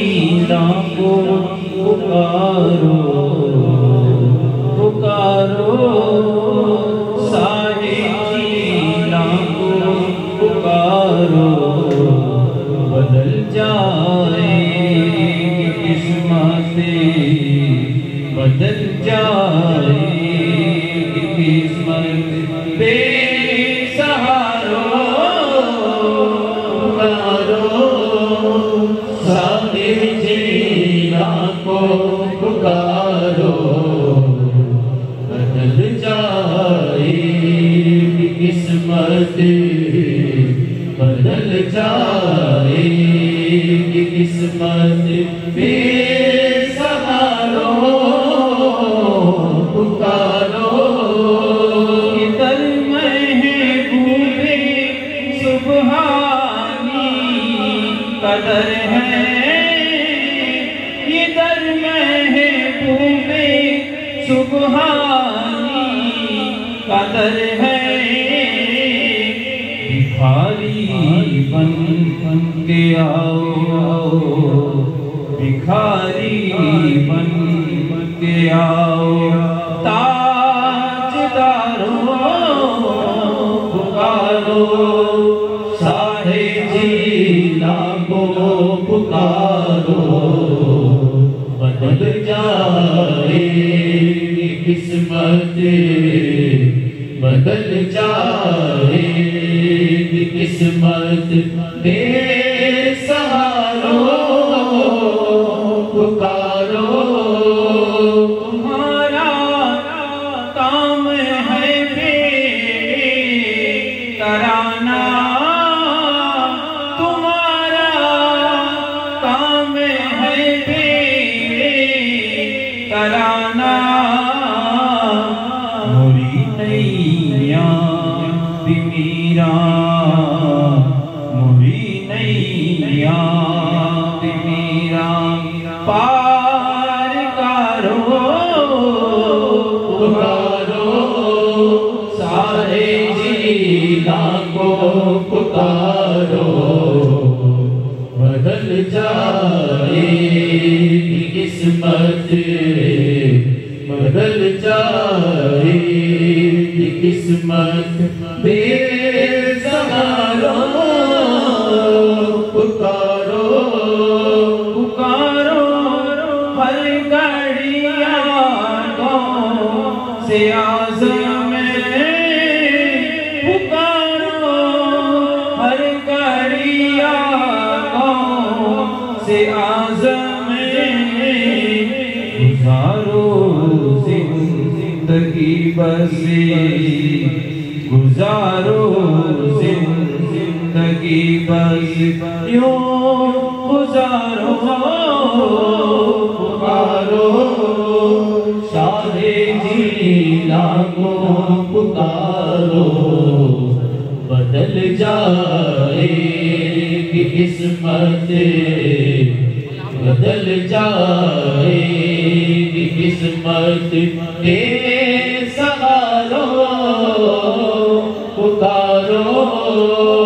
کو پکارو پکارو سارے جینا کو پکارو بدل جائے قسمت بدل جائے قسمت بدل جائے گی قسمت بے سہارو پکارو ادھر محبوب سبحانی قدر ہے۔ ادھر محبوب سبحانی قدر ہے۔ بھکاری بن بن کے آؤ بھکاری بن بن کے آؤ تاجدارو پکارو سارے جینا کو پکارو بدل جائے قسمت بدل جائے قسمت بے سہارو پکارو۔ تمہارا کام ہے بے ترانا تمہارا کام ہے بے ترانا موری نیا پار کرو پکارو، سارے جینا کو پکارو۔ بدل جائے قسمت، بدل جائے قسمت۔ بے سہارو پکارو۔ زندگی بسی گزارو زندگی بس یوں گزارو بدل جائے کہ قسمت۔ بدل جائے کہ قسمت۔ بے سہارو پکارو